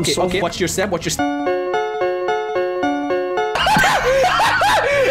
okay, okay. What's your step. What's your. Step.